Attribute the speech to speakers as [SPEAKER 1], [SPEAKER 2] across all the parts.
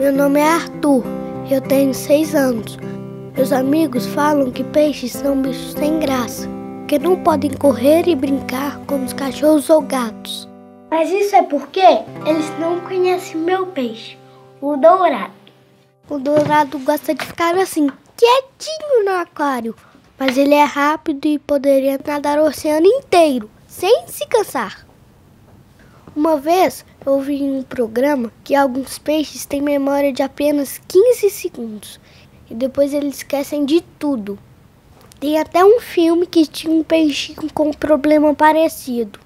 [SPEAKER 1] Meu nome é Arthur, eu tenho seis anos. Meus amigos falam que peixes são bichos sem graça, que não podem correr e brincar como os cachorros ou gatos. Mas isso é porque eles não conhecem meu peixe, o dourado. O dourado gosta de ficar assim, quietinho no aquário, mas ele é rápido e poderia nadar o oceano inteiro, sem se cansar. Uma vez eu vi em um programa que alguns peixes têm memória de apenas 15 segundos e depois eles esquecem de tudo. Tem até um filme que tinha um peixinho com um problema parecido.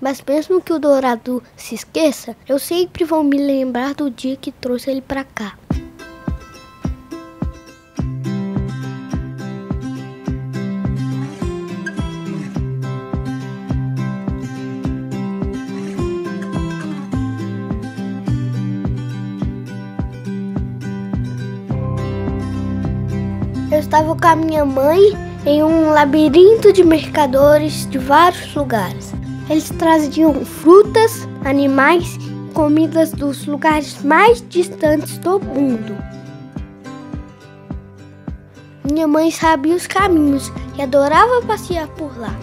[SPEAKER 1] Mas mesmo que o dourado se esqueça, eu sempre vou me lembrar do dia que trouxe ele para cá. Estava com a minha mãe em um labirinto de mercadores de vários lugares. Eles traziam frutas, animais e comidas dos lugares mais distantes do mundo. Minha mãe sabia os caminhos e adorava passear por lá.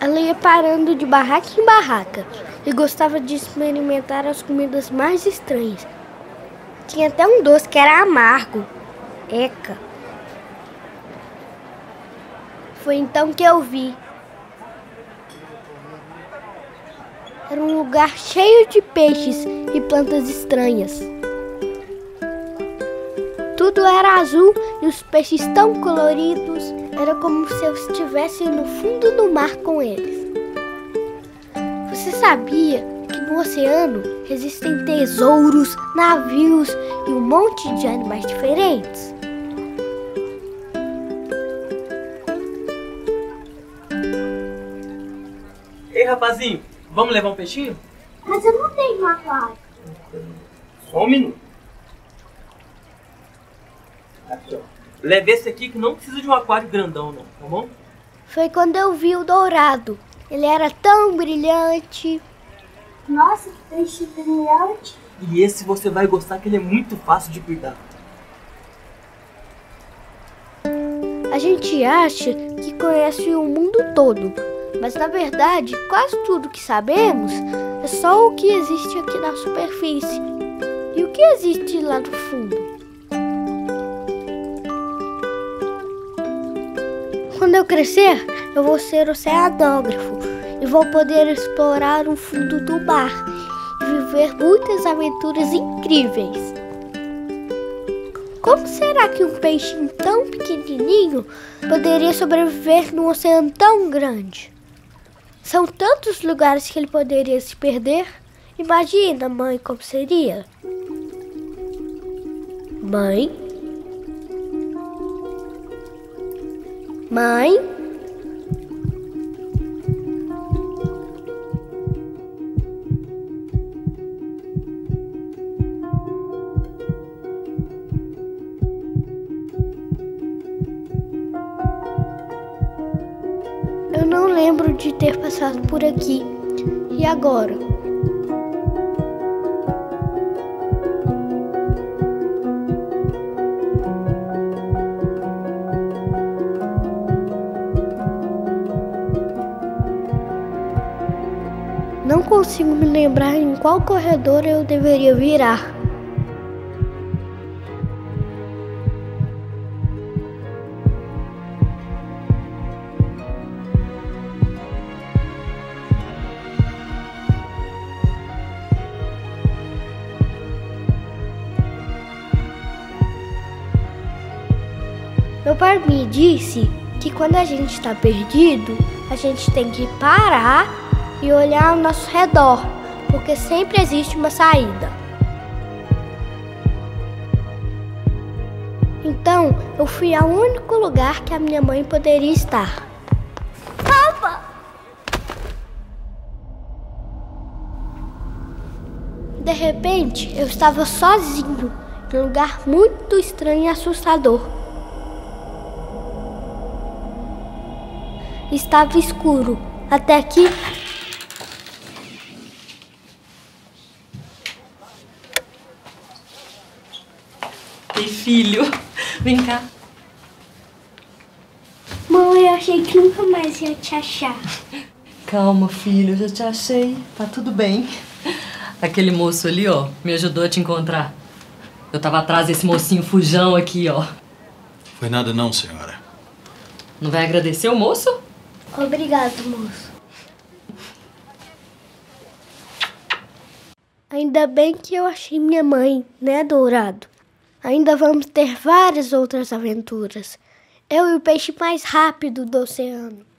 [SPEAKER 1] Ela ia parando de barraca em barraca e gostava de experimentar as comidas mais estranhas. Tinha até um doce que era amargo. Eca. Foi então que eu vi. Era um lugar cheio de peixes e plantas estranhas. Tudo era azul e os peixes tão coloridos. Era como se eu estivesse no fundo do mar com eles. Você sabia que no oceano existem tesouros, navios e um monte de animais diferentes?
[SPEAKER 2] Ei, rapazinho, vamos levar um peixinho?
[SPEAKER 1] Mas eu não tenho um aquário.
[SPEAKER 2] Só um minuto. Aqui, ó. Leve esse aqui que não precisa de um aquário grandão, não, tá bom?
[SPEAKER 1] Foi quando eu vi o dourado. Ele era tão brilhante. Nossa, que peixe brilhante.
[SPEAKER 2] E esse você vai gostar que ele é muito fácil de cuidar.
[SPEAKER 1] A gente acha que conhece o mundo todo, mas na verdade, quase tudo que sabemos é só o que existe aqui na superfície. E o que existe lá no fundo? Quando eu crescer, eu vou ser oceanógrafo e vou poder explorar o fundo do mar e viver muitas aventuras incríveis. Como será que um peixinho tão pequenininho poderia sobreviver num oceano tão grande? São tantos lugares que ele poderia se perder. Imagina, mãe, como seria? Mãe? Mãe? Eu não lembro de ter passado por aqui. E agora? Consigo me lembrar em qual corredor eu deveria virar. Meu pai me disse que quando a gente está perdido, a gente tem que parar e olhar ao nosso redor, porque sempre existe uma saída. Então, eu fui ao único lugar que a minha mãe poderia estar. Papa! De repente, eu estava sozinho num lugar muito estranho e assustador. Estava escuro, até que
[SPEAKER 3] Filho, vem cá.
[SPEAKER 1] Mãe, eu achei que nunca mais ia te achar.
[SPEAKER 3] Calma, filho, já te achei. Tá tudo bem. Aquele moço ali, ó, me ajudou a te encontrar. Eu tava atrás desse mocinho fujão aqui, ó.
[SPEAKER 4] Foi nada não, senhora.
[SPEAKER 3] Não vai agradecer o moço?
[SPEAKER 1] Obrigado, moço. Ainda bem que eu achei minha mãe, né, Dourado? Ainda vamos ter várias outras aventuras. Eu e o peixe mais rápido do oceano.